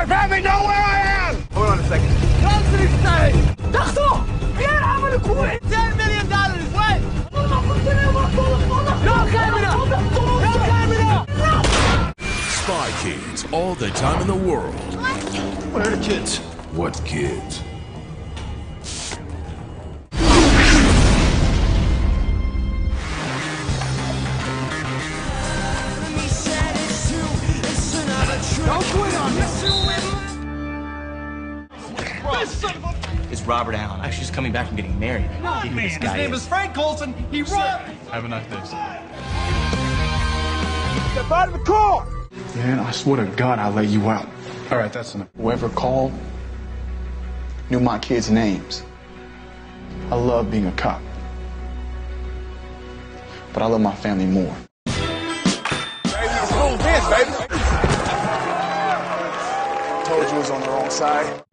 I've know where I am! Hold on a second. Country state! תחזור! Get out of the Kuwait! Ten million dollars, wait! No camera! No camera! Spy Kids, all the time in the world. What? Where are the kids? What kids? It's Robert Allen. Actually, just coming back from getting married. No, man, his name is Frank Colson. He run! Have a nice day. Step out of the car! Man, I swear to God, I'll lay you out. All right, that's enough. Whoever called knew my kids' names. I love being a cop. But I love my family more. Boom, this, baby! Told you it was on the wrong side.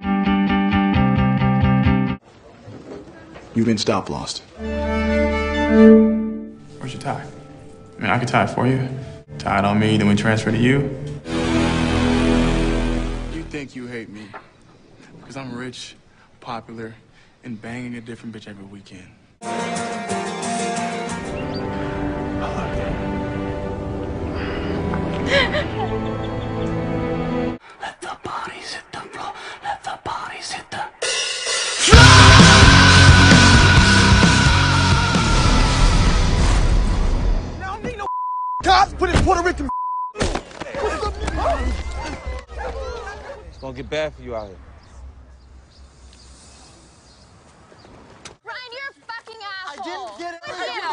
You didn't stop, Lost. Where's your tie? I mean, I could tie it for you. Tie it on me, then we transfer to you. You think you hate me because I'm rich, popular, and banging a different bitch every weekend. Cops put in Puerto Rican It's gonna get bad for you out here. Ryan, you're a fucking asshole. I didn't get it?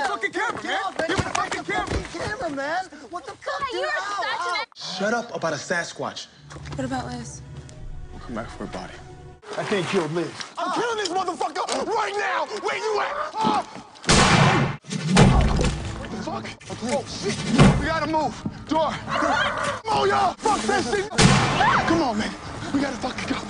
Look at Give me the you. fucking camera, man! Give me the fucking camera! camera, man! What the fuck, God, you are such an Shut up about a Sasquatch. What about Liz? We'll come back for a body. I think killed Liz. I'm killing this motherfucker right now! Where you at? Oh! The? Oh, shit! We gotta move! Door! Come on, y'all! Fuck that shit! Come on, man! We gotta fucking go!